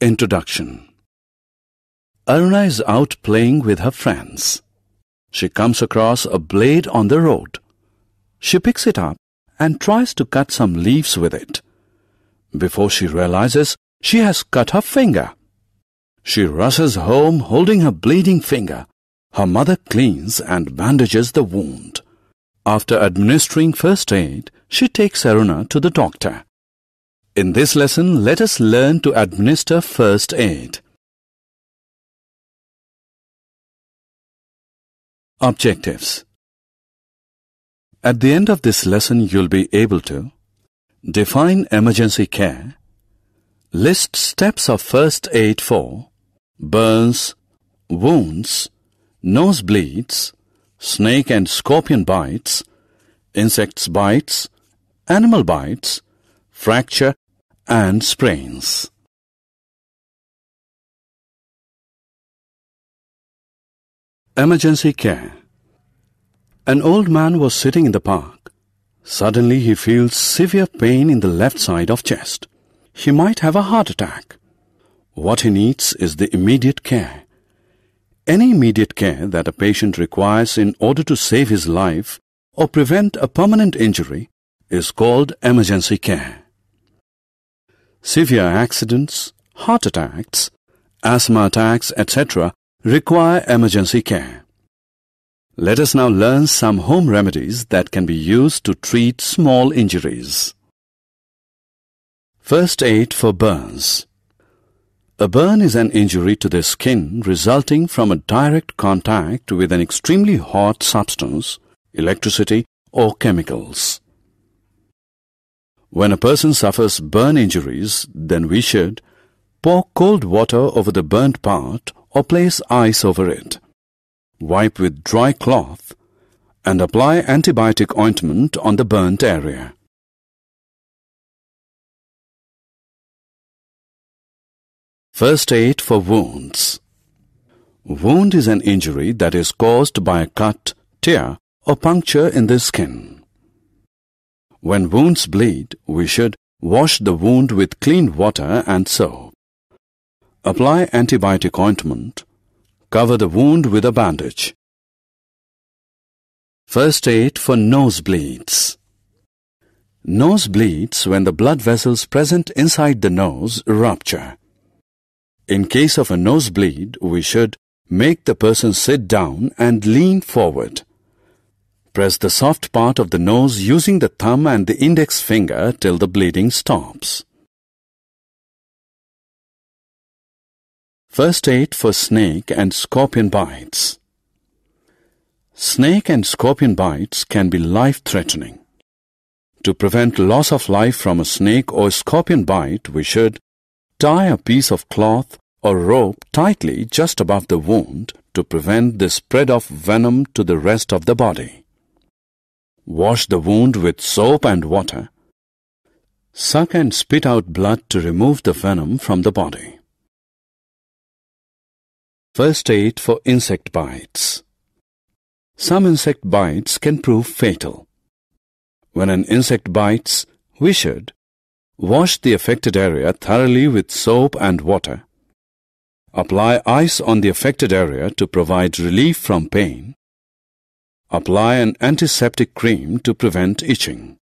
Introduction Aruna is out playing with her friends. She comes across a blade on the road. She picks it up and tries to cut some leaves with it. Before she realizes, she has cut her finger. She rushes home holding her bleeding finger. Her mother cleans and bandages the wound. After administering first aid, she takes Aruna to the doctor. In this lesson, let us learn to administer first aid. Objectives At the end of this lesson, you'll be able to define emergency care, list steps of first aid for burns, wounds, nosebleeds, snake and scorpion bites, insects bites, animal bites, fracture and sprains. Emergency care An old man was sitting in the park. Suddenly he feels severe pain in the left side of chest. He might have a heart attack. What he needs is the immediate care. Any immediate care that a patient requires in order to save his life or prevent a permanent injury is called emergency care. Severe accidents, heart attacks, asthma attacks, etc. require emergency care. Let us now learn some home remedies that can be used to treat small injuries. First aid for burns. A burn is an injury to the skin resulting from a direct contact with an extremely hot substance, electricity or chemicals. When a person suffers burn injuries, then we should pour cold water over the burnt part or place ice over it. Wipe with dry cloth and apply antibiotic ointment on the burnt area. First aid for wounds. Wound is an injury that is caused by a cut, tear or puncture in the skin. When wounds bleed, we should wash the wound with clean water and soap. Apply antibiotic ointment. Cover the wound with a bandage. First aid for nosebleeds. Nose bleeds when the blood vessels present inside the nose rupture. In case of a nosebleed, we should make the person sit down and lean forward. Press the soft part of the nose using the thumb and the index finger till the bleeding stops. First aid for snake and scorpion bites. Snake and scorpion bites can be life-threatening. To prevent loss of life from a snake or scorpion bite, we should Tie a piece of cloth or rope tightly just above the wound to prevent the spread of venom to the rest of the body. Wash the wound with soap and water. Suck and spit out blood to remove the venom from the body. First aid for insect bites. Some insect bites can prove fatal. When an insect bites, we should Wash the affected area thoroughly with soap and water. Apply ice on the affected area to provide relief from pain. Apply an antiseptic cream to prevent itching.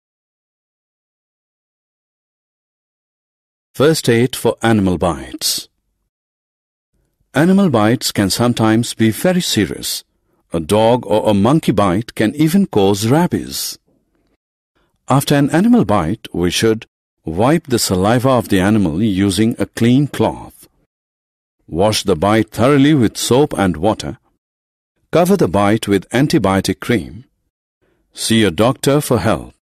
First aid for animal bites. Animal bites can sometimes be very serious. A dog or a monkey bite can even cause rabies. After an animal bite, we should Wipe the saliva of the animal using a clean cloth. Wash the bite thoroughly with soap and water. Cover the bite with antibiotic cream. See a doctor for help.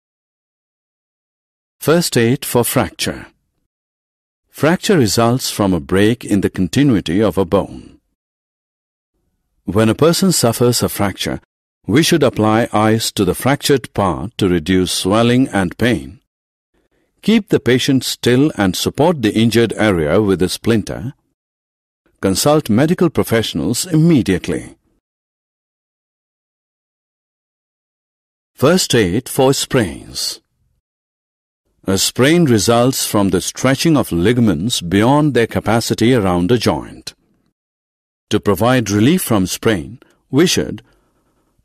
First aid for fracture. Fracture results from a break in the continuity of a bone. When a person suffers a fracture, we should apply ice to the fractured part to reduce swelling and pain. Keep the patient still and support the injured area with a splinter. Consult medical professionals immediately. First aid for sprains. A sprain results from the stretching of ligaments beyond their capacity around a joint. To provide relief from sprain, we should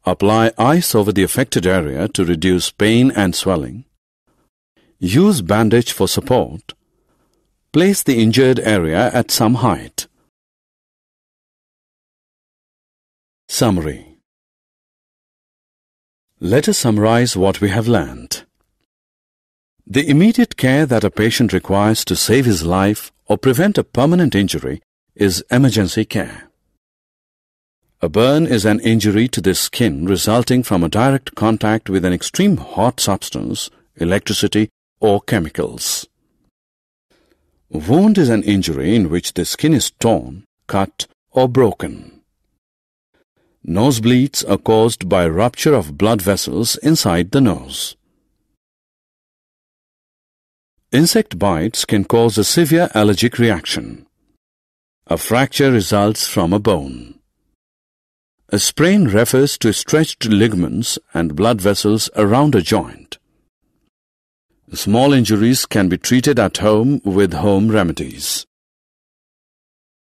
apply ice over the affected area to reduce pain and swelling, use bandage for support, place the injured area at some height. Summary Let us summarize what we have learned. The immediate care that a patient requires to save his life or prevent a permanent injury is emergency care. A burn is an injury to the skin resulting from a direct contact with an extreme hot substance, electricity, or chemicals. Wound is an injury in which the skin is torn, cut, or broken. Nosebleeds are caused by rupture of blood vessels inside the nose. Insect bites can cause a severe allergic reaction. A fracture results from a bone. A sprain refers to stretched ligaments and blood vessels around a joint. Small injuries can be treated at home with home remedies.